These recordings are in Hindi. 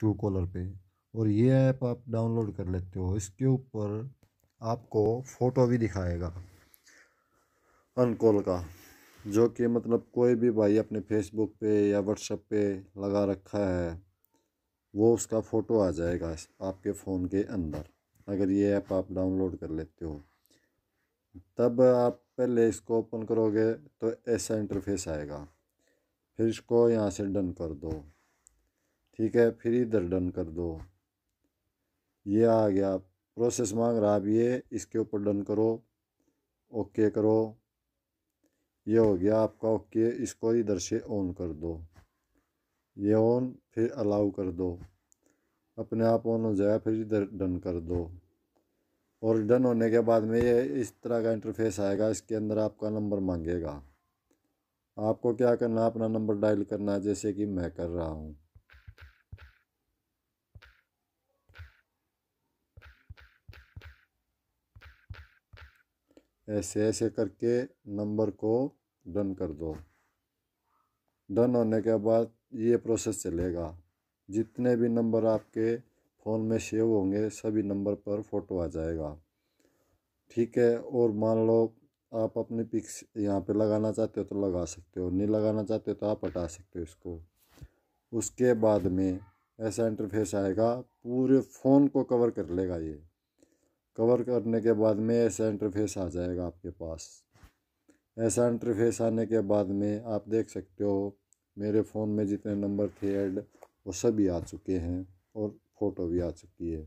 ट्रू कॉलर पे। और ये ऐप आप डाउनलोड कर लेते हो, इसके ऊपर आपको फ़ोटो भी दिखाएगा, अनकॉल का, जो कि मतलब कोई भी भाई अपने फेसबुक पे या व्हाट्सएप पे लगा रखा है, वो उसका फ़ोटो आ जाएगा आपके फ़ोन के अंदर, अगर ये ऐप आप डाउनलोड कर लेते हो। तब आप पहले इसको ओपन करोगे तो ऐसा इंटरफेस आएगा, फिर इसको यहाँ से डन कर दो। ठीक है, फिर इधर डन कर दो। ये आ गया। प्रोसेस मांग रहा अब ये, इसके ऊपर डन करो। ओके करो। ये हो गया आपका ओके इसको इधर से ऑन कर दो। ये ऑन फिर अलाउ कर दो। अपने आप ऑन हो जाएगा, फिर इधर डन कर दो। और डन होने के बाद में ये इस तरह का इंटरफेस आएगा, इसके अंदर आपका नंबर मांगेगा। आपको क्या करना अपना नंबर डायल करना है, जैसे कि मैं कर रहा हूँ। ऐसे ऐसे करके नंबर को डन कर दो। डन होने के बाद ये प्रोसेस चलेगा। जितने भी नंबर आपके फ़ोन में सेव होंगे, सभी नंबर पर फ़ोटो आ जाएगा। ठीक है, और मान लो आप अपनी पिक्स यहाँ पे लगाना चाहते हो तो लगा सकते हो, नहीं लगाना चाहते हो तो आप हटा सकते हो इसको। उसके बाद में ऐसा इंटरफेस आएगा, पूरे फ़ोन को कवर कर लेगा ये। कवर करने के बाद में ऐसा इंटरफेस आ जाएगा आपके पास। ऐसा इंटरफेस आने के बाद में आप देख सकते हो, मेरे फ़ोन में जितने नंबर थे ऐड वो सभी आ चुके हैं और फ़ोटो भी आ चुकी है।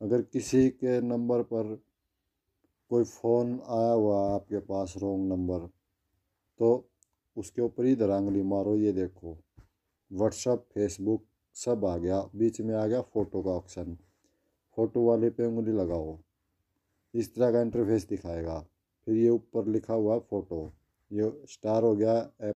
अगर किसी के नंबर पर कोई फ़ोन आया हुआ आपके पास रॉन्ग नंबर तो उसके ऊपर ही दरांगली मारो, ये देखो। व्हाट्सअप फेसबुक सब आ गया, बीच में आ गया फ़ोटो का ऑप्शन फ़ोटो वाले पे उंगली लगाओ। इस तरह का इंटरफेस दिखाएगा। फिर ये ऊपर लिखा हुआ फ़ोटो ये स्टार हो गया